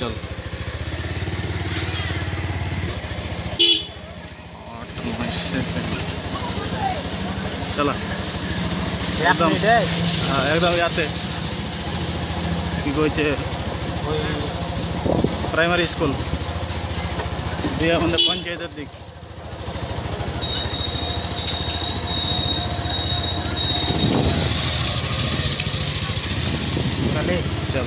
চল চলা একদম eh? হ্যাঁ, একদম ইয়াতে কি কইছে প্রাইমারি স্কুল দিয়ে পঞ্চায়েতের দিক চল